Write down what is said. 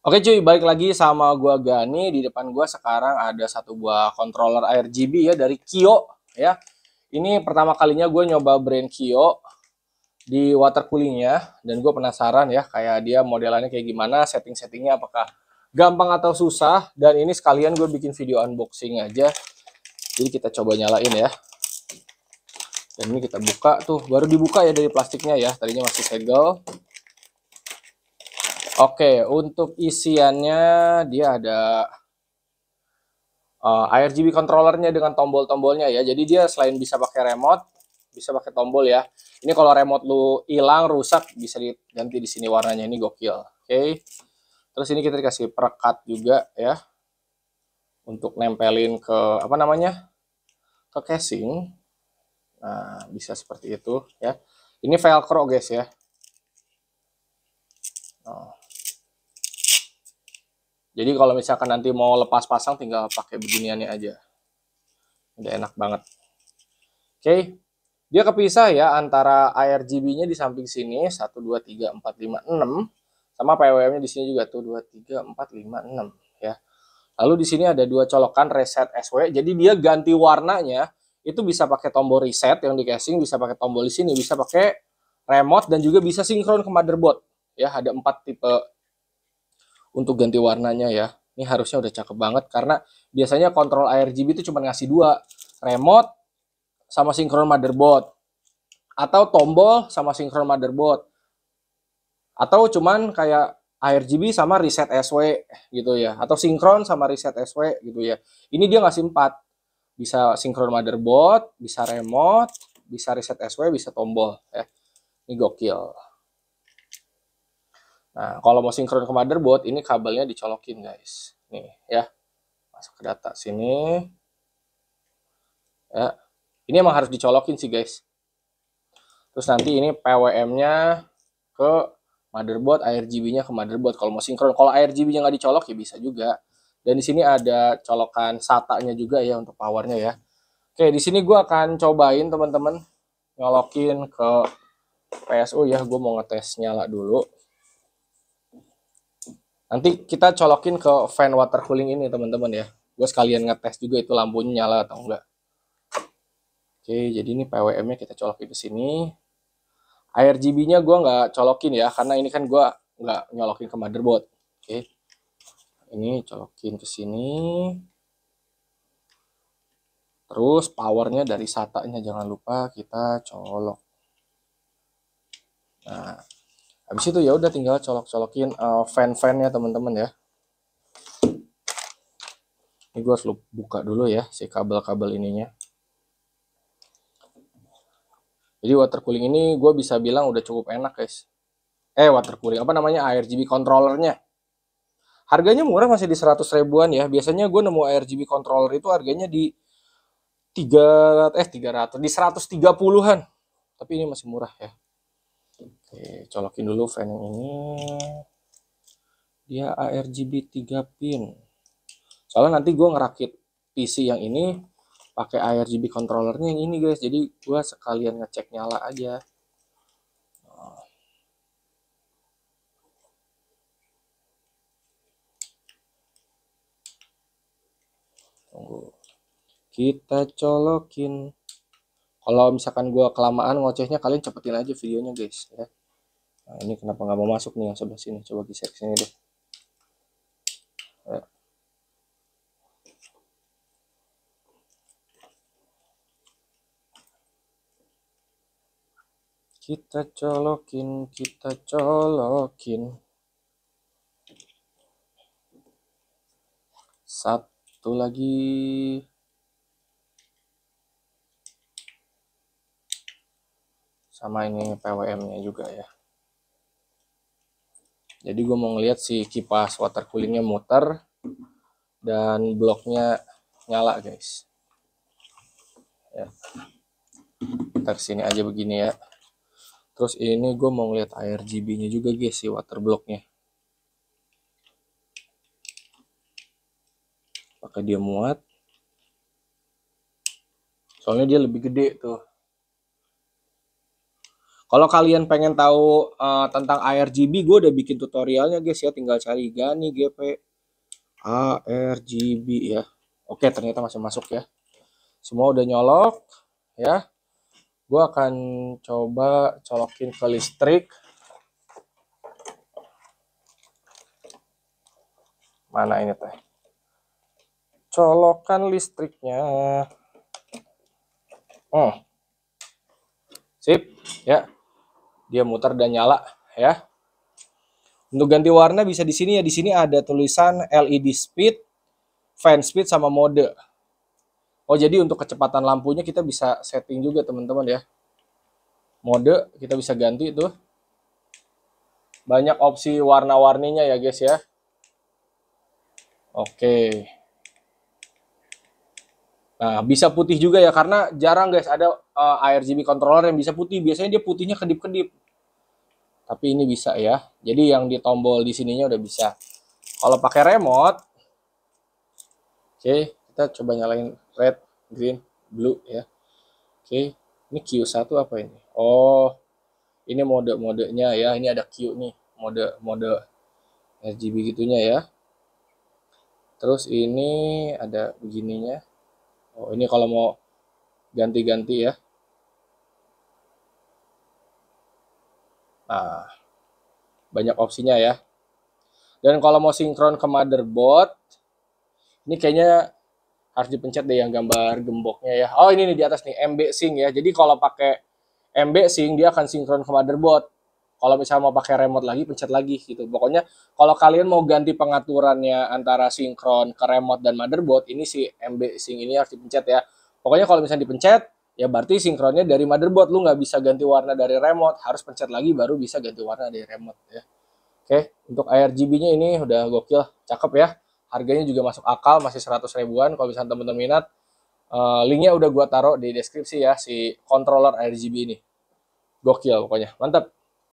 Oke cuy, balik lagi sama gua Gani. Di depan gua sekarang ada satu buah controller RGB ya dari Kio ya. Ini pertama kalinya gue nyoba brand Kio di water coolingnya dan gue penasaran ya kayak dia modelannya kayak gimana, setting-settingnya apakah gampang atau susah. Dan ini sekalian gue bikin video unboxing aja. Jadi kita coba nyalain ya. Dan ini kita buka tuh, baru dibuka ya dari plastiknya ya. Tadinya masih segel. Oke, untuk isiannya dia ada uh, RGB controllernya dengan tombol-tombolnya ya. Jadi dia selain bisa pakai remote, bisa pakai tombol ya. Ini kalau remote lu hilang, rusak, bisa diganti di sini warnanya. Ini gokil. Oke. Terus ini kita dikasih perekat juga ya. Untuk nempelin ke apa namanya? ke casing. Nah, bisa seperti itu ya. Ini velcro guys ya. Oh. Jadi kalau misalkan nanti mau lepas pasang tinggal pakai beginiannya aja. Udah enak banget. Oke. Okay. Dia kepisah ya antara ARGB-nya di samping sini 1 2 3 4 5 6 sama PWM-nya di sini juga tuh 2 3 4 5 6 ya. Lalu di sini ada dua colokan reset SW. Jadi dia ganti warnanya itu bisa pakai tombol reset yang di casing, bisa pakai tombol di sini, bisa pakai remote dan juga bisa sinkron ke motherboard. Ya, ada empat tipe untuk ganti warnanya ya. Ini harusnya udah cakep banget karena biasanya kontrol RGB itu cuma ngasih dua, remote sama sinkron motherboard atau tombol sama sinkron motherboard atau cuman kayak RGB sama reset SW gitu ya atau sinkron sama reset SW gitu ya. Ini dia ngasih empat. Bisa sinkron motherboard, bisa remote, bisa reset SW, bisa tombol ya. Ini gokil. Nah, kalau mau sinkron ke motherboard, ini kabelnya dicolokin, guys. Nih, ya. Masuk ke data sini. Ya. Ini emang harus dicolokin sih, guys. Terus nanti ini PWM-nya ke motherboard, ARGB-nya ke motherboard. Kalau mau sinkron, kalau ARGB-nya nggak dicolok ya bisa juga. Dan di sini ada colokan SATA-nya juga ya untuk powernya ya. Oke, di sini gue akan cobain teman-teman nyolokin ke PSU ya. Gue mau ngetes nyala dulu. Nanti kita colokin ke fan water cooling ini teman-teman ya. Gue sekalian ngetes juga itu lampunya nyala atau enggak. Oke, jadi ini PWM-nya kita colokin ke sini. RGB-nya gue nggak colokin ya, karena ini kan gue nggak nyolokin ke motherboard. Oke, ini colokin ke sini. Terus powernya dari SATA-nya jangan lupa kita colok. Nah, habis itu ya udah tinggal colok-colokin uh, fan-fannya teman-teman ya. Ini gue harus buka dulu ya si kabel-kabel ininya. Jadi water cooling ini gue bisa bilang udah cukup enak guys. Eh water cooling apa namanya ARGB controllernya. Harganya murah masih di 100 ribuan ya. Biasanya gue nemu ARGB controller itu harganya di 3 eh 300 di 130-an tapi ini masih murah ya Oke, colokin dulu fan yang ini. Dia ARGB 3 pin. Soalnya nanti gue ngerakit PC yang ini pakai ARGB controllernya yang ini guys. Jadi gue sekalian ngecek nyala aja. Tunggu. Kita colokin kalau misalkan gue kelamaan ngocehnya kalian cepetin aja videonya guys ya nah ini kenapa nggak mau masuk nih yang sebelah sini? Coba geser sini deh. Kita colokin kita colokin. Satu lagi. Sama ini PWM-nya juga ya. Jadi gue mau ngeliat si kipas water coolingnya muter dan bloknya nyala guys. Ya. Kita ke sini aja begini ya. Terus ini gue mau ngeliat RGB-nya juga guys si water blocknya. Pakai dia muat. Soalnya dia lebih gede tuh Kalau kalian pengen tahu uh, tentang ARGB, gue udah bikin tutorialnya guys ya. Tinggal cari Gani GP ARGB ya. Oke, ternyata masih masuk ya. Semua udah nyolok ya. Gue akan coba colokin ke listrik. Mana ini teh? Colokan listriknya. Hmm. Sip, ya dia muter dan nyala ya. Untuk ganti warna bisa di sini ya. Di sini ada tulisan LED speed, fan speed sama mode. Oh, jadi untuk kecepatan lampunya kita bisa setting juga teman-teman ya. Mode kita bisa ganti itu. Banyak opsi warna-warninya ya guys ya. Oke. Nah, bisa putih juga ya karena jarang guys ada uh, eh, ARGB controller yang bisa putih. Biasanya dia putihnya kedip-kedip tapi ini bisa ya. Jadi yang di tombol di sininya udah bisa. Kalau pakai remote oke kita coba nyalain red green blue ya. Oke ini Q1 apa ini? Oh ini mode-modenya ya. Ini ada Q nih mode mode RGB gitunya ya. Terus ini ada begininya. Oh ini kalau mau ganti-ganti ya Nah, banyak opsinya ya. Dan kalau mau sinkron ke motherboard, ini kayaknya harus dipencet deh yang gambar gemboknya ya. Oh ini nih di atas nih MB Sync ya. Jadi kalau pakai MB Sync dia akan sinkron ke motherboard. Kalau misalnya mau pakai remote lagi, pencet lagi gitu. Pokoknya kalau kalian mau ganti pengaturannya antara sinkron ke remote dan motherboard, ini si MB Sync ini harus dipencet ya. Pokoknya kalau misalnya dipencet, ya berarti sinkronnya dari motherboard. Lu nggak bisa ganti warna dari remote. Harus pencet lagi baru bisa ganti warna dari remote ya. Oke untuk ARGB-nya ini udah gokil. Cakep ya. Harganya juga masuk akal masih 100 ribuan kalau misalnya teman-teman minat. Uh, linknya udah gua taruh di deskripsi ya si controller ARGB ini. Gokil pokoknya. Mantap